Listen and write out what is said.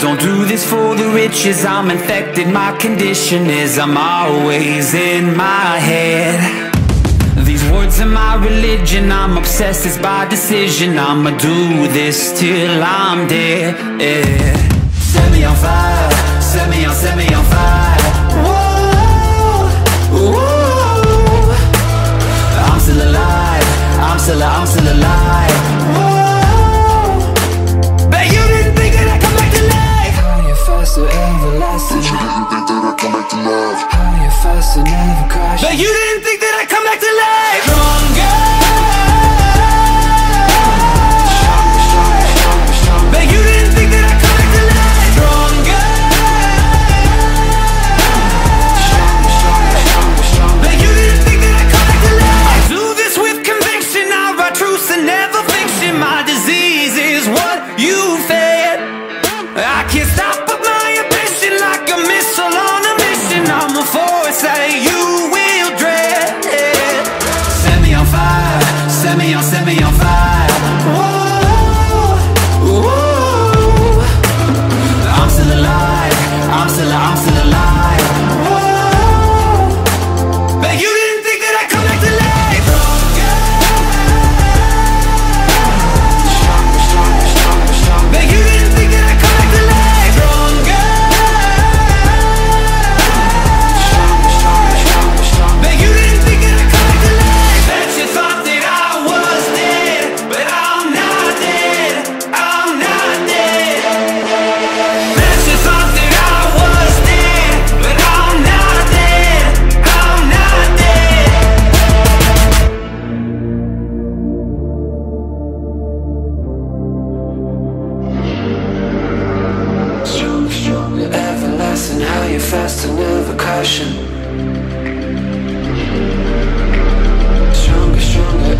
don't do this for the riches. I'm infected, my condition is I'm always in my head. These words are my religion, I'm obsessed, it's by decision. I'ma do this till I'm dead. Yeah. Set me on fire, set me on, set me on fire. Whoa, whoa. I'm still alive, I'm still, I'm still alive. Whoa everlasting You didn't fast and never caution. Stronger, stronger